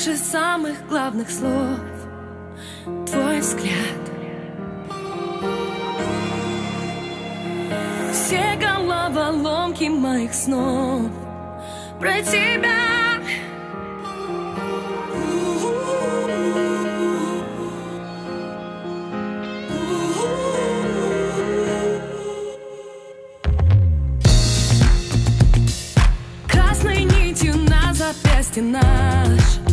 тише самых главных слов. Твой взгляд. Все головоломки моих снов Про тебя. Красной нитью на запястье наш.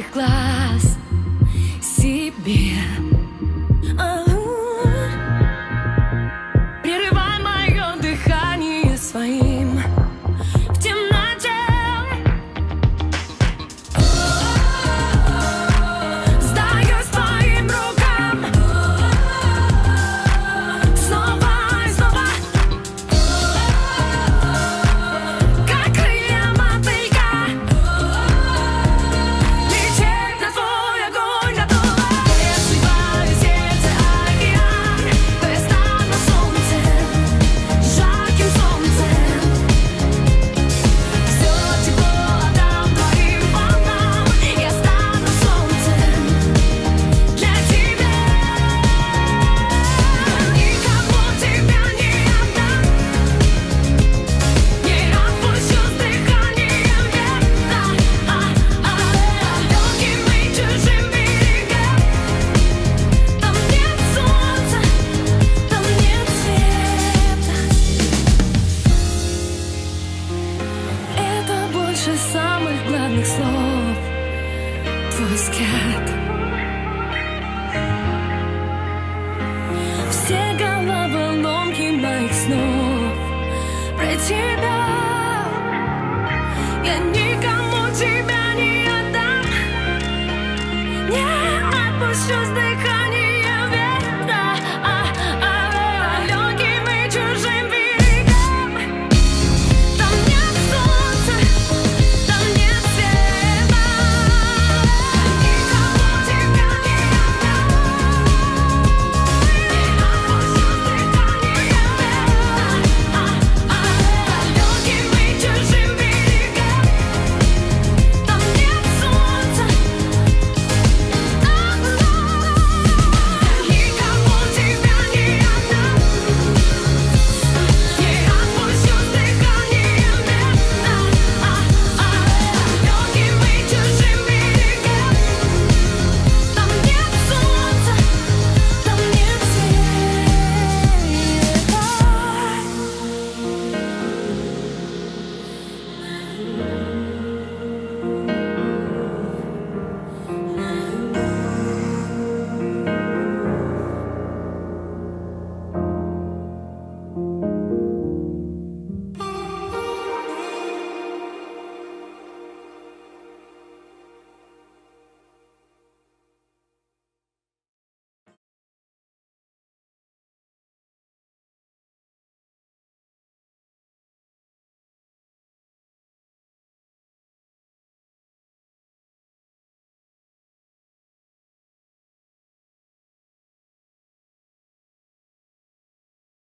твоих глаз себе. больше самых главных слов Твой взгляд Все головоломки моих снов Про тебя Я никому тебя не отдам Не отпущу с